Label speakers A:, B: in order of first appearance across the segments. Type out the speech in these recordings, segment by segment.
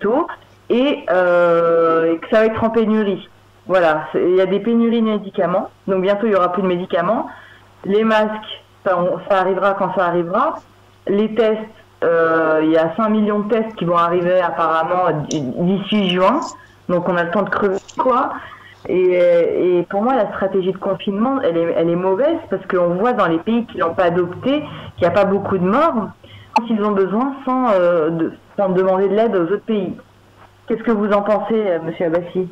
A: tôt et, euh, et que ça va être en pénurie. Voilà, il y a des pénuries de médicaments, donc bientôt il y aura plus de médicaments. Les masques, ça, arrivera quand ça arrivera. Les tests, euh, il y a 5 millions de tests qui vont arriver apparemment d'ici juin, donc on a le temps de crever quoi. Et, pour moi, la stratégie de confinement, elle est, mauvaise parce qu'on voit dans les pays qui l'ont pas adopté qu'il n'y a pas beaucoup de morts quand ils ont besoin sans, euh, sans demander de l'aide aux autres pays. Qu'est-ce que vous en pensez, euh, Monsieur Abbassi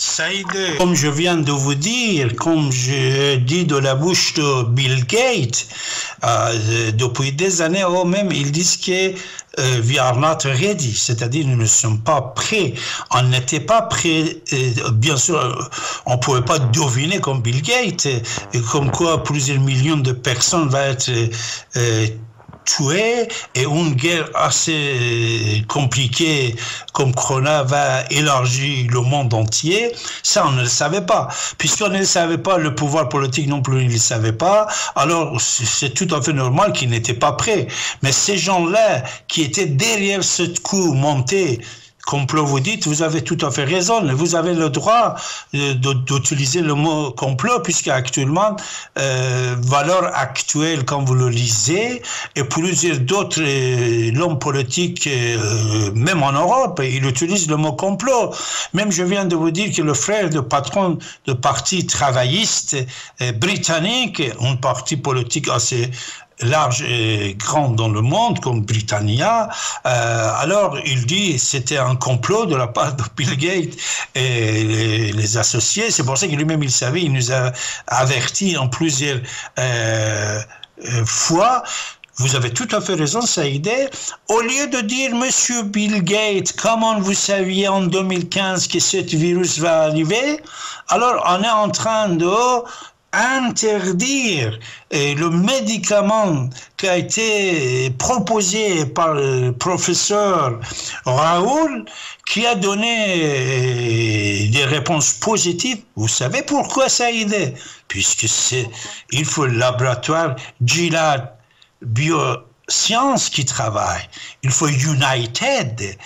B: Saïd, comme je viens de vous dire, comme je dis de la bouche de Bill Gates, euh, depuis des années, eux même, ils disent que euh, we ready, c'est-à-dire nous ne sommes pas prêts. On n'était pas prêts, bien sûr, on ne pouvait pas deviner comme Bill Gates, comme quoi plusieurs millions de personnes vont être et une guerre assez compliquée comme Corona va élargir le monde entier, ça on ne le savait pas. Puisqu'on ne le savait pas, le pouvoir politique non plus ne le savait pas, alors c'est tout à fait normal qu'ils n'étaient pas prêts. Mais ces gens-là qui étaient derrière ce coup monté complot, vous dites, vous avez tout à fait raison. Vous avez le droit euh, d'utiliser le mot complot, puisque actuellement, euh, valeur actuelle, quand vous le lisez, et plusieurs d'autres euh, hommes politiques, euh, même en Europe, ils utilisent le mot complot. Même je viens de vous dire que le frère de patron de parti travailliste euh, britannique, un parti politique assez large et grand dans le monde, comme Britannia. Euh, alors, il dit c'était un complot de la part de Bill Gates et les, les associés. C'est pour ça que lui-même, il savait, il nous a averti en plusieurs euh, euh fois vous avez tout à fait raison, Saïdé. Au lieu de dire, Monsieur Bill Gates, comment vous saviez en 2015 que ce virus va arriver, alors on est en train de interdire le médicament qui a été proposé par le professeur Raoul, qui a donné des réponses positives. Vous savez pourquoi ça a aidé? Puisque c'est, il faut le laboratoire Gilad Biosciences qui travaille. Il faut United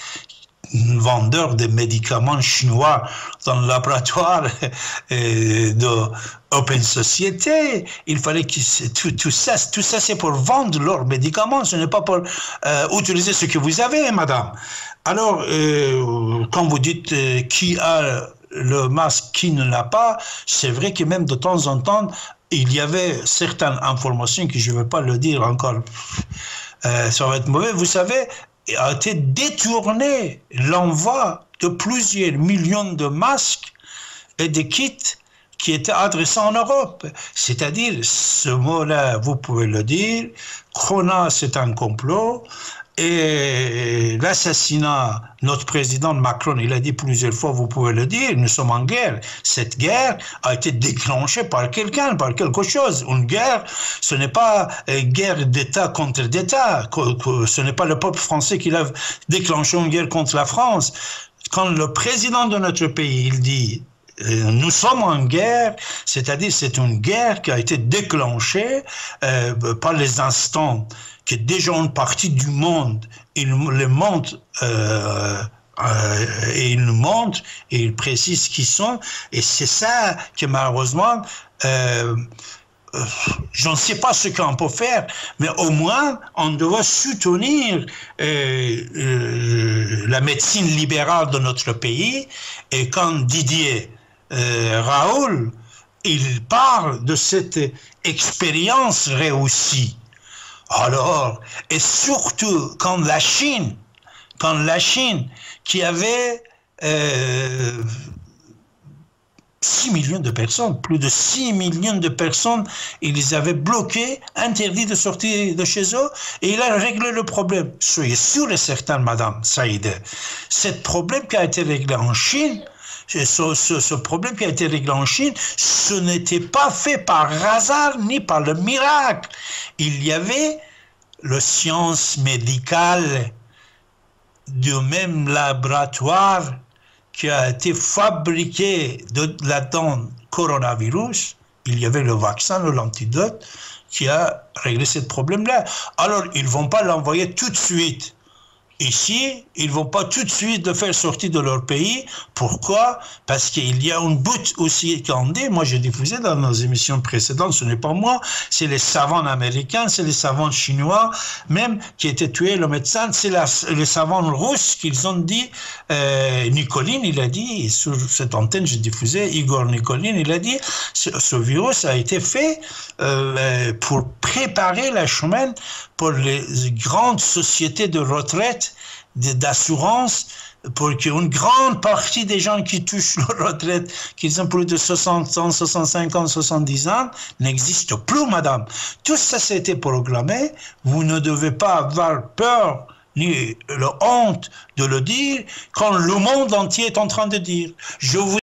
B: vendeur de médicaments chinois dans le laboratoire de Open Society. Il fallait que tout, tout ça, tout ça c'est pour vendre leurs médicaments, ce n'est pas pour euh, utiliser ce que vous avez, madame. Alors, euh, quand vous dites euh, qui a le masque, qui ne l'a pas, c'est vrai que même de temps en temps, il y avait certaines informations que je ne vais pas le dire encore, ça va être mauvais. Vous savez, a été détourné. L'envoi de plusieurs millions de masques et de kits qui étaient adressés en Europe. C'est-à-dire, ce mot-là, vous pouvez le dire, Corona, c'est un complot, et l'assassinat, notre président Macron, il a dit plusieurs fois, vous pouvez le dire, nous sommes en guerre. Cette guerre a été déclenchée par quelqu'un, par quelque chose. Une guerre, ce n'est pas une guerre d'État contre d'État. Ce n'est pas le peuple français qui a déclenché une guerre contre la France. Quand le président de notre pays, il dit nous sommes en guerre, c'est-à-dire c'est une guerre qui a été déclenchée euh, par les instants que déjà une partie du monde, il le montre euh, euh, et il nous montre et il précise qui sont et c'est ça que malheureusement euh, je ne sais pas ce qu'on peut faire, mais au moins on doit soutenir euh, euh, la médecine libérale de notre pays. Et quand Didier euh, Raoul, il parle de cette expérience réussie, alors, et surtout quand la Chine, quand la Chine, qui avait euh, 6 millions de personnes, plus de 6 millions de personnes, ils les avaient bloqués, interdits de sortir de chez eux, et il a réglé le problème. Soyez sûr et certain, Madame Saïd, ce problème qui a été réglé en Chine, ce, problème qui a été réglé en Chine, ce n'était pas fait par hasard ni par le miracle. Il y avait le science médicale du même laboratoire qui a été fabriqué de là-dedans coronavirus. Il y avait le vaccin, l'antidote, qui a réglé ce problème-là. Alors, ils ne vont pas l'envoyer tout de suite Ici, ils vont pas tout de suite le faire sortir de leur pays. Pourquoi? Parce qu'il y a une bout aussi qu'on dit, moi j'ai diffusé dans nos émissions précédentes, ce n'est pas moi, c'est les savants américains, c'est les savants chinois, même qui étaient tués, le médecin, c'est les savants russes qu'ils ont dit, euh, Nicoline, il a dit, sur cette antenne j'ai diffusé, Igor Nicoline, il a dit, ce, ce virus a été fait euh, pour préparer la chemin pour les grandes sociétés de retraite, d'assurance, pour qu'une grande partie des gens qui touchent leur retraite, qui ont plus de 60 ans, 65 ans, 70 ans, n'existent plus, madame. Tout ça, c'était programmé. Vous ne devez pas avoir peur ni la honte de le dire quand le monde entier est en train de dire. Je vous